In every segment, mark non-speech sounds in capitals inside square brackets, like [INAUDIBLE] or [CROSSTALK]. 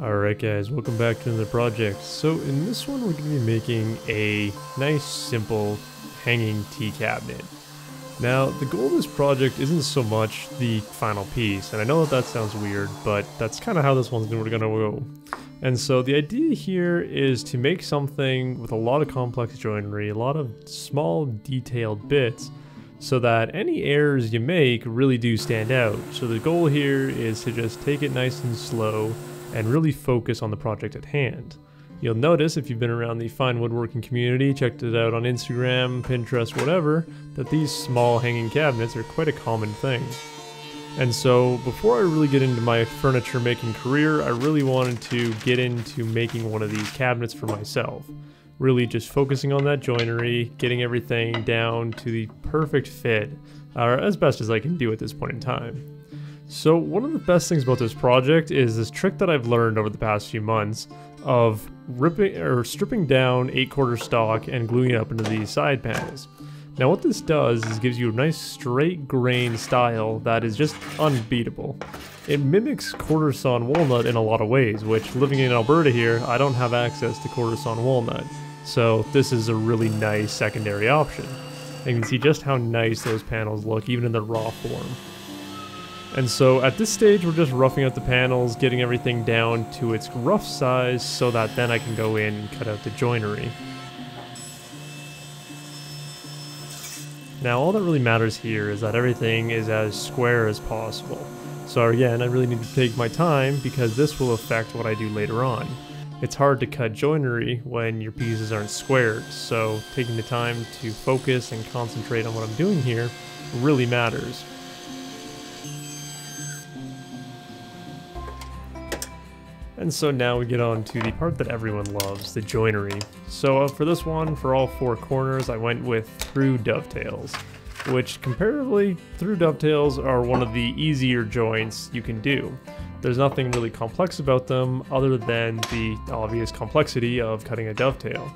Alright guys, welcome back to another project. So in this one we're going to be making a nice simple hanging tea cabinet. Now the goal of this project isn't so much the final piece, and I know that that sounds weird, but that's kind of how this one's going to go. And so the idea here is to make something with a lot of complex joinery, a lot of small detailed bits, so that any errors you make really do stand out. So the goal here is to just take it nice and slow and really focus on the project at hand. You'll notice if you've been around the fine woodworking community, checked it out on Instagram, Pinterest, whatever, that these small hanging cabinets are quite a common thing. And so before I really get into my furniture making career, I really wanted to get into making one of these cabinets for myself. Really just focusing on that joinery, getting everything down to the perfect fit, or as best as I can do at this point in time. So one of the best things about this project is this trick that I've learned over the past few months of ripping or stripping down 8 quarter stock and gluing it up into these side panels. Now what this does is gives you a nice straight grain style that is just unbeatable. It mimics quarter sawn walnut in a lot of ways, which living in Alberta here, I don't have access to quarter sawn walnut. So this is a really nice secondary option. And you can see just how nice those panels look even in the raw form. And so at this stage we're just roughing out the panels, getting everything down to its rough size so that then I can go in and cut out the joinery. Now all that really matters here is that everything is as square as possible. So again, I really need to take my time because this will affect what I do later on. It's hard to cut joinery when your pieces aren't squared, so taking the time to focus and concentrate on what I'm doing here really matters. And so now we get on to the part that everyone loves, the joinery. So uh, for this one, for all four corners, I went with through dovetails, which comparatively, through dovetails are one of the easier joints you can do. There's nothing really complex about them other than the obvious complexity of cutting a dovetail.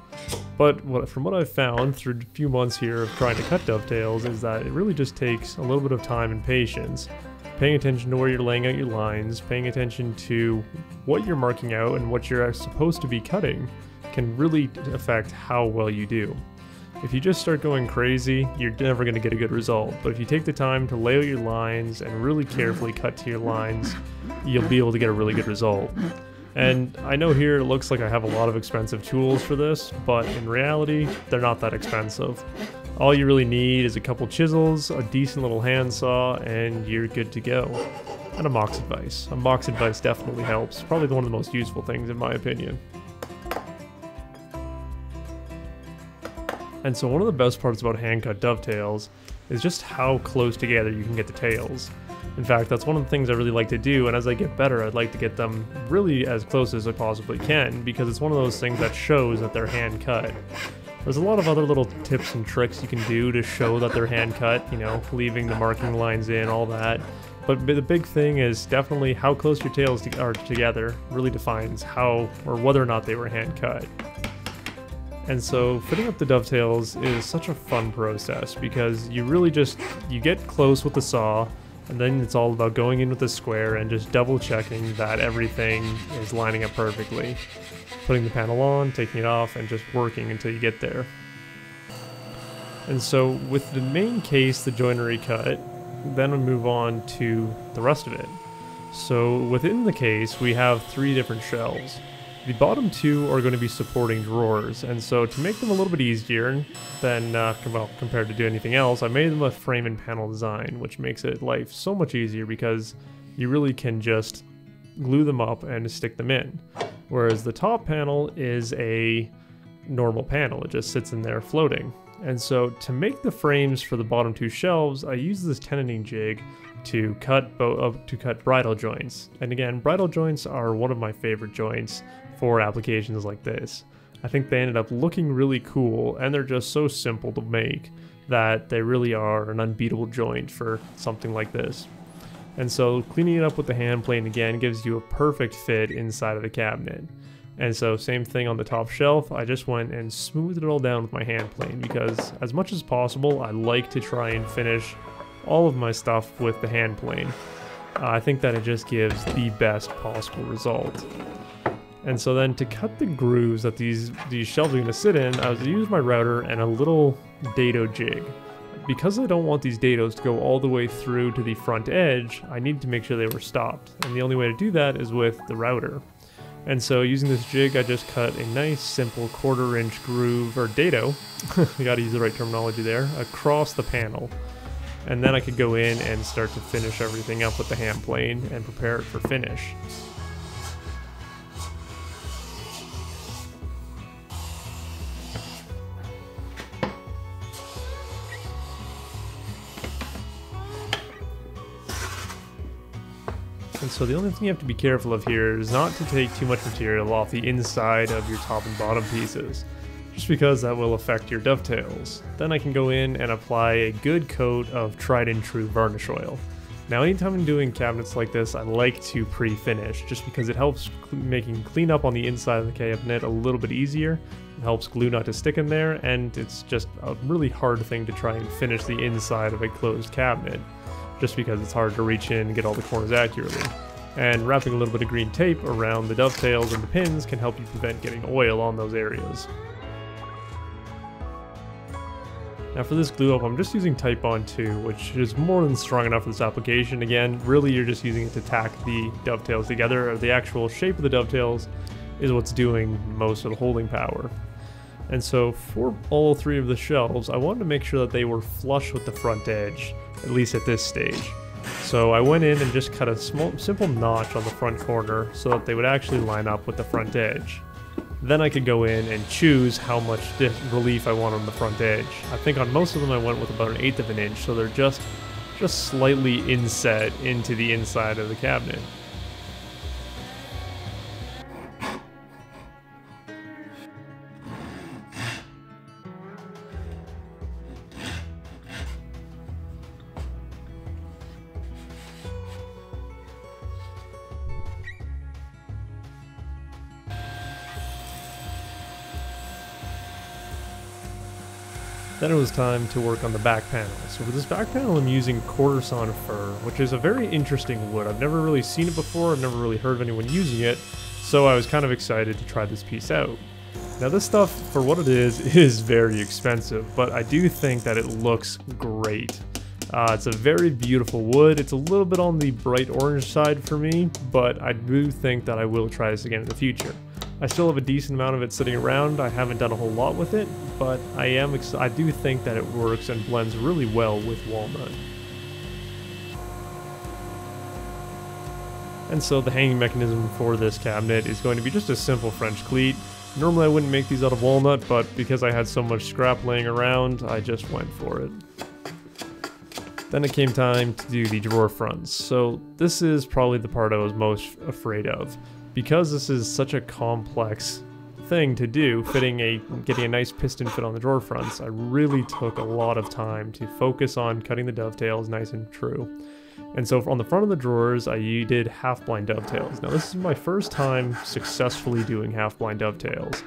But what, from what I've found through a few months here of trying to cut dovetails is that it really just takes a little bit of time and patience paying attention to where you're laying out your lines, paying attention to what you're marking out and what you're supposed to be cutting can really affect how well you do. If you just start going crazy, you're never going to get a good result. But if you take the time to lay out your lines and really carefully cut to your lines, you'll be able to get a really good result. And I know here it looks like I have a lot of expensive tools for this, but in reality, they're not that expensive. All you really need is a couple chisels, a decent little handsaw, and you're good to go. And a Moxon vise. A Moxon vise definitely helps. Probably one of the most useful things in my opinion. And so one of the best parts about hand-cut dovetails is just how close together you can get the tails. In fact, that's one of the things I really like to do, and as I get better, I'd like to get them really as close as I possibly can, because it's one of those things that shows that they're hand cut. There's a lot of other little tips and tricks you can do to show that they're hand cut, you know, leaving the marking lines in, all that. But the big thing is definitely how close your tails are together really defines how or whether or not they were hand cut. And so fitting up the dovetails is such a fun process because you really just, you get close with the saw and then it's all about going in with the square and just double checking that everything is lining up perfectly putting the panel on, taking it off, and just working until you get there. And so with the main case, the joinery cut, then we move on to the rest of it. So within the case, we have three different shelves. The bottom two are going to be supporting drawers, and so to make them a little bit easier than, uh, well, compared to do anything else, I made them a frame and panel design, which makes it life so much easier because you really can just glue them up and stick them in whereas the top panel is a normal panel. It just sits in there floating. And so to make the frames for the bottom two shelves, I use this tenoning jig to cut uh, to cut bridle joints. And again, bridle joints are one of my favorite joints for applications like this. I think they ended up looking really cool and they're just so simple to make that they really are an unbeatable joint for something like this. And so cleaning it up with the hand plane again gives you a perfect fit inside of the cabinet. And so same thing on the top shelf, I just went and smoothed it all down with my hand plane because as much as possible, I like to try and finish all of my stuff with the hand plane. Uh, I think that it just gives the best possible result. And so then to cut the grooves that these, these shelves are going to sit in, I was to use my router and a little dado jig. Because I don't want these dados to go all the way through to the front edge, I need to make sure they were stopped. And the only way to do that is with the router. And so using this jig, I just cut a nice simple quarter inch groove, or dado, [LAUGHS] you gotta use the right terminology there, across the panel. And then I could go in and start to finish everything up with the hand plane and prepare it for finish. And so the only thing you have to be careful of here is not to take too much material off the inside of your top and bottom pieces, just because that will affect your dovetails. Then I can go in and apply a good coat of tried and true varnish oil. Now anytime I'm doing cabinets like this, I like to pre-finish, just because it helps making cleanup on the inside of the cabinet a little bit easier. It helps glue not to stick in there, and it's just a really hard thing to try and finish the inside of a closed cabinet just because it's hard to reach in and get all the corners accurately. And wrapping a little bit of green tape around the dovetails and the pins can help you prevent getting oil on those areas. Now for this glue up, I'm just using Titebond 2, which is more than strong enough for this application. Again, really you're just using it to tack the dovetails together, or the actual shape of the dovetails is what's doing most of the holding power. And so for all three of the shelves, I wanted to make sure that they were flush with the front edge at least at this stage. So I went in and just cut a small, simple notch on the front corner so that they would actually line up with the front edge. Then I could go in and choose how much relief I want on the front edge. I think on most of them I went with about an eighth of an inch, so they're just just slightly inset into the inside of the cabinet. Then it was time to work on the back panel. So for this back panel I'm using sawn fir, which is a very interesting wood. I've never really seen it before, I've never really heard of anyone using it, so I was kind of excited to try this piece out. Now this stuff, for what it is, [LAUGHS] is very expensive, but I do think that it looks great. Uh, it's a very beautiful wood. It's a little bit on the bright orange side for me, but I do think that I will try this again in the future. I still have a decent amount of it sitting around. I haven't done a whole lot with it, but I am I do think that it works and blends really well with walnut. And so the hanging mechanism for this cabinet is going to be just a simple French cleat. Normally I wouldn't make these out of walnut, but because I had so much scrap laying around, I just went for it. Then it came time to do the drawer fronts. So this is probably the part I was most afraid of because this is such a complex thing to do, fitting a getting a nice piston fit on the drawer fronts, I really took a lot of time to focus on cutting the dovetails nice and true. And so on the front of the drawers, I did half blind dovetails. Now this is my first time successfully doing half blind dovetails.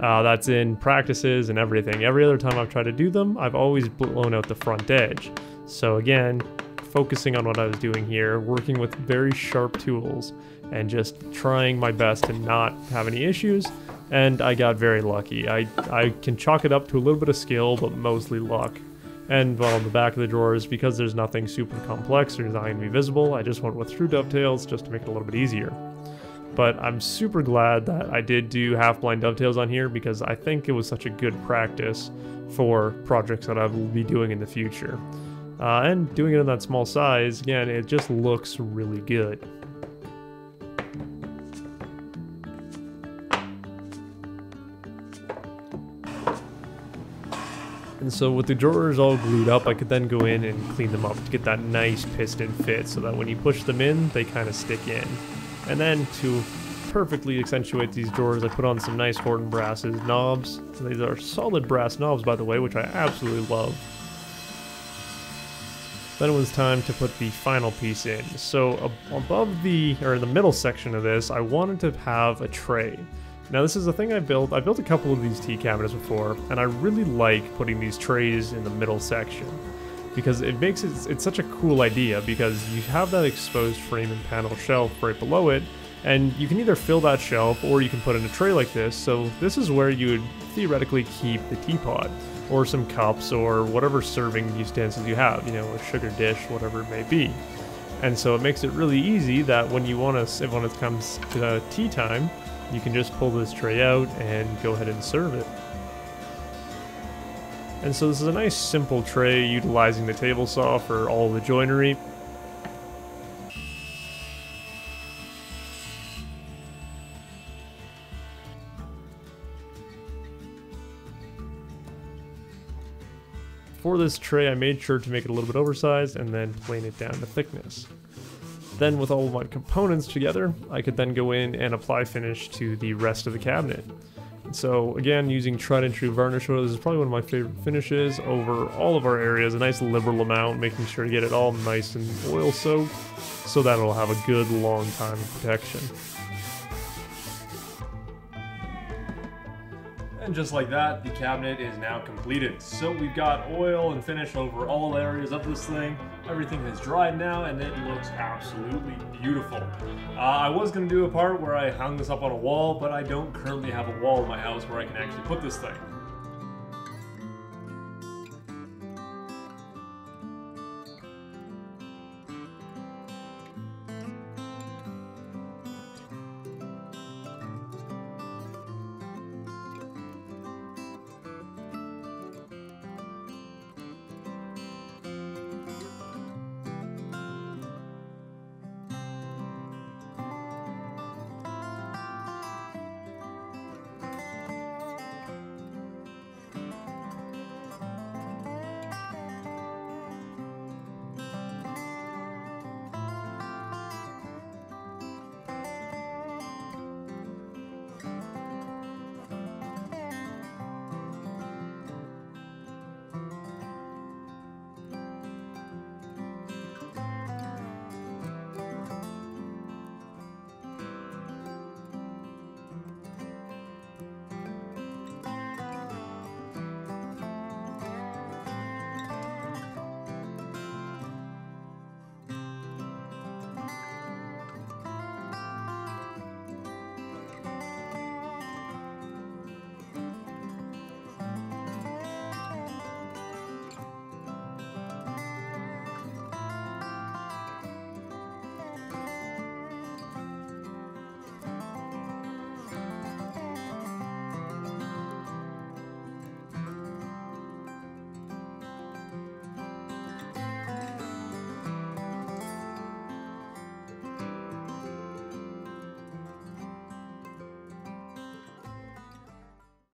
Uh, that's in practices and everything. Every other time I've tried to do them, I've always blown out the front edge. So again, focusing on what I was doing here, working with very sharp tools, and just trying my best to not have any issues. And I got very lucky. I, I can chalk it up to a little bit of skill, but mostly luck. And well, the back of the drawers, because there's nothing super complex or going to be visible, I just went with through dovetails just to make it a little bit easier. But I'm super glad that I did do half-blind dovetails on here because I think it was such a good practice for projects that I will be doing in the future. Uh, and doing it in that small size, again, it just looks really good. And so with the drawers all glued up, I could then go in and clean them up to get that nice piston fit so that when you push them in, they kind of stick in. And then to perfectly accentuate these drawers, I put on some nice Horton Brasses knobs. These are solid brass knobs, by the way, which I absolutely love. Then it was time to put the final piece in. So above the, or the middle section of this, I wanted to have a tray. Now this is a thing I built. I built a couple of these tea cabinets before, and I really like putting these trays in the middle section because it makes it, it's such a cool idea because you have that exposed frame and panel shelf right below it, And you can either fill that shelf or you can put in a tray like this. So this is where you would theoretically keep the teapot or some cups or whatever serving utensils you have, you know, a sugar dish, whatever it may be. And so it makes it really easy that when you want to, when it comes to tea time, you can just pull this tray out and go ahead and serve it. And so this is a nice simple tray utilizing the table saw for all the joinery. For this tray I made sure to make it a little bit oversized and then plane it down to thickness. Then with all of my components together, I could then go in and apply finish to the rest of the cabinet. So again, using tried and true varnish oil this is probably one of my favorite finishes over all of our areas. A nice liberal amount, making sure to get it all nice and oil soaked so that it'll have a good long time of protection. And just like that, the cabinet is now completed. So we've got oil and finish over all areas of this thing. Everything has dried now and it looks absolutely beautiful. Uh, I was to do a part where I hung this up on a wall, but I don't currently have a wall in my house where I can actually put this thing.